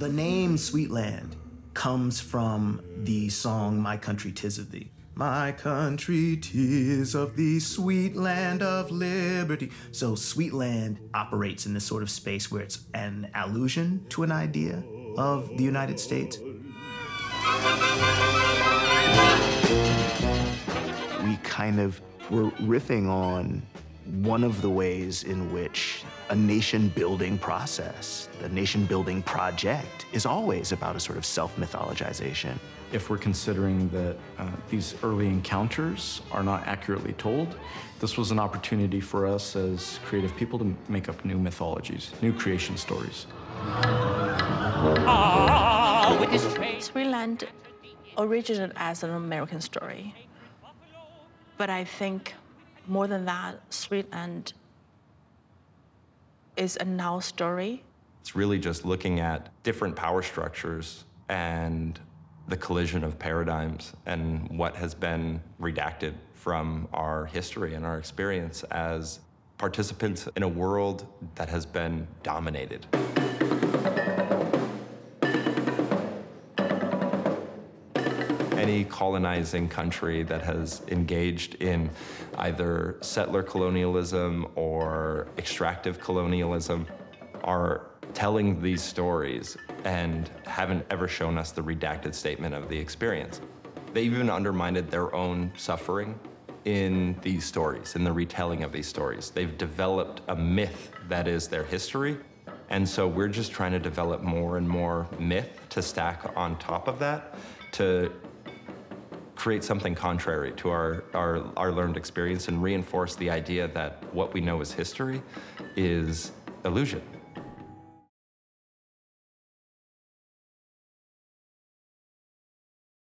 The name Sweet Land comes from the song My Country Tis of Thee. My country, tis of thee, sweet land of liberty. So, Sweet Land operates in this sort of space where it's an allusion to an idea of the United States. We kind of were riffing on one of the ways in which a nation building process, the nation building project, is always about a sort of self mythologization. If we're considering that uh, these early encounters are not accurately told, this was an opportunity for us as creative people to make up new mythologies, new creation stories. Sweet Land originated as an American story. But I think more than that, Sweet Land is a now story. It's really just looking at different power structures and the collision of paradigms and what has been redacted from our history and our experience as participants in a world that has been dominated. Any colonizing country that has engaged in either settler colonialism or extractive colonialism are telling these stories and haven't ever shown us the redacted statement of the experience. They even undermined their own suffering in these stories, in the retelling of these stories. They've developed a myth that is their history. And so we're just trying to develop more and more myth to stack on top of that to create something contrary to our, our, our learned experience and reinforce the idea that what we know as history is illusion.